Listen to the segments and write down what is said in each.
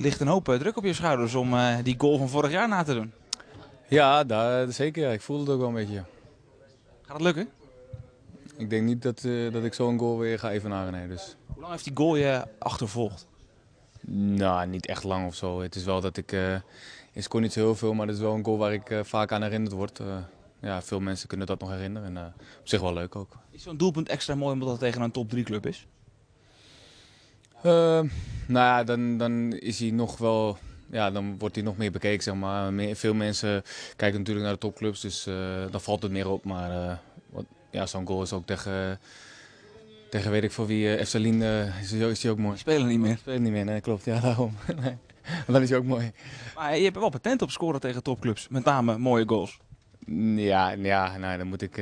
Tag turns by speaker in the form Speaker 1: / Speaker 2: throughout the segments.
Speaker 1: Er ligt een hoop eh, druk op je schouders om eh, die goal van vorig jaar na te doen.
Speaker 2: Ja, daar, zeker. Ja. Ik voelde het ook wel een beetje.
Speaker 1: Gaat het lukken?
Speaker 2: Ik denk niet dat, eh, dat ik zo'n goal weer ga evenaren. Nee, dus.
Speaker 1: Hoe lang heeft die goal je achtervolgd?
Speaker 2: Nou, niet echt lang of zo. Het is wel dat ik... eh ik scoor niet zo heel veel, maar het is wel een goal waar ik eh, vaak aan herinnerd word. Eh, ja, veel mensen kunnen dat nog herinneren. En eh, op zich wel leuk ook.
Speaker 1: Is zo'n doelpunt extra mooi omdat het tegen een top 3 club is?
Speaker 2: Nou ja, dan, dan is hij nog wel... Ja, dan wordt hij nog meer bekeken, zeg maar. Meer- veel mensen kijken natuurlijk naar de topclubs, dus eh, dan valt het meer op. Maar eh, wat, ja, zo'n goal is ook tegen... Tegen weet ik voor wie, uh, eh, is, is hij ook mooi.
Speaker 1: Die spelen niet meer.
Speaker 2: Speelt niet meer, nee, klopt. Ja, daarom. nee. Dan is hij ook mooi.
Speaker 1: Maar je hebt wel patent op scoren tegen topclubs. Met name mooie goals.
Speaker 2: Ja, ja nou, dan moet ik...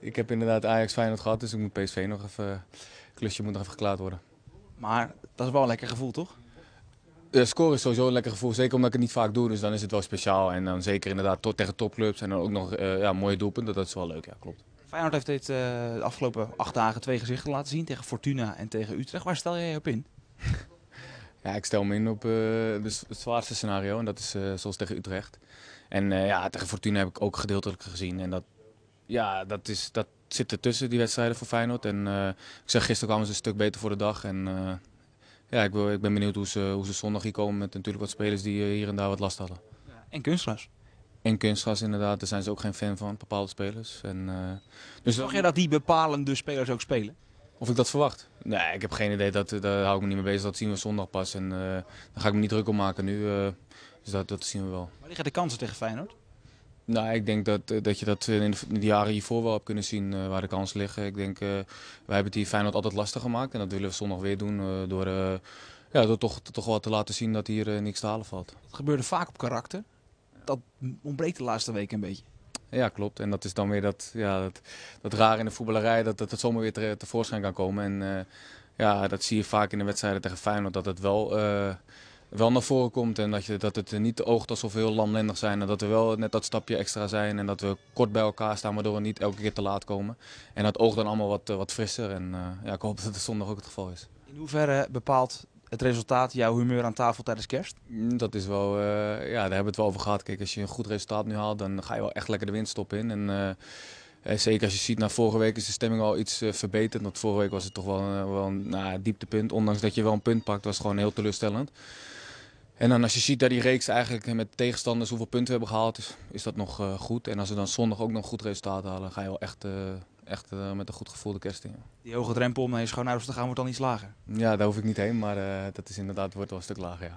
Speaker 2: ik heb inderdaad Ajax Feyenoord gehad, dus ik moet PSV nog even... Het klusje moet nog even geklaard worden.
Speaker 1: Maar dat is wel een lekker gevoel, toch?
Speaker 2: De score is sowieso een lekker gevoel, zeker omdat ik het niet vaak doe, dus dan is het wel speciaal. En dan zeker inderdaad tot tegen topclubs en dan ook nog eh, ja, mooie doelpunten, dat is wel leuk, ja, klopt.
Speaker 1: Feyenoord heeft dit, eh, de afgelopen acht dagen twee gezichten laten zien. Tegen Fortuna en tegen Utrecht. Waar stel jij je op in?
Speaker 2: Ja, ik stel me in op eh, het zwaarste scenario en dat is zoals tegen Utrecht. En ja, tegen Fortuna heb ik ook gedeeltelijk gezien en dat, ja, dat, is, dat zit ertussen, die wedstrijden voor Feyenoord. En eh, ik zeg, gisteren kwamen ze een stuk beter voor de dag en eh, ja, ik, wil, ik ben benieuwd hoe ze, hoe ze zondag hier komen met natuurlijk wat spelers die eh, hier en daar wat last hadden.
Speaker 1: En kunstgras.
Speaker 2: En kunstgras inderdaad, daar zijn ze ook geen fan van, bepaalde spelers. En, dus
Speaker 1: Zag jij dat die bepalende spelers ook spelen?
Speaker 2: Of ik dat verwacht? Nee, ik heb geen idee, dat, daar hou ik me niet mee bezig. Dat zien we zondag pas en daar ga ik me niet druk om maken nu. dus dat, dat zien we wel.
Speaker 1: Waar liggen de kansen tegen Feyenoord?
Speaker 2: Nou, ik denk dat, eh, dat je dat in de, in de jaren hiervoor wel hebt kunnen zien eh, waar de kansen liggen. Ik denk, eh wij hebben het hier Feyenoord altijd lastig gemaakt en dat willen we zondag weer doen. eh, door eh, ja, door toch, toch wel te laten zien dat hier eh, niks te halen valt.
Speaker 1: Dat gebeurde vaak op karakter. Dat ontbreekt de laatste weken een beetje.
Speaker 2: Ja, klopt. En dat is dan weer dat, ja, dat, dat raar in de voetballerij, dat, dat het zomaar weer te- tevoorschijn kan komen. En eh, ja, dat zie je vaak in de wedstrijden tegen Feyenoord, dat het wel, eh, wel naar voren komt. En dat, je, dat het niet oogt alsof we heel lamlendig zijn. En dat we wel net dat stapje extra zijn. En dat we kort bij elkaar staan, waardoor we niet elke keer te laat komen. En dat oogt dan allemaal wat, eh, wat frisser. En eh, ja, ik hoop dat het zondag ook het geval is.
Speaker 1: In hoeverre bepaalt het resultaat jouw humeur aan tafel tijdens kerst?
Speaker 2: Mm, Dat is wel, eh, ja, daar hebben we het wel over gehad. Kijk, als je een goed resultaat nu haalt, dan ga je wel echt lekker de winst in. En zeker als je ziet, na vorige week is de stemming al iets eh, verbeterd. Want vorige week was het toch wel, een- wel een nou, dieptepunt. Ondanks dat je wel een punt pakt, was het gewoon heel teleurstellend. En dan als je ziet dat die reeks eigenlijk met tegenstanders hoeveel punten we hebben gehaald, is, is dat nog eh, goed. En als we dan zondag ook nog een goed resultaat halen, ga je wel echt, eh, echt eh, met een goed gevoel de kerst in. ja.
Speaker 1: Die hoge drempel om naar je schoonouders te gaan wordt dan iets lager.
Speaker 2: Ja, daar hoef ik niet heen, maar eh, dat is inderdaad, wordt wel een stuk lager, ja.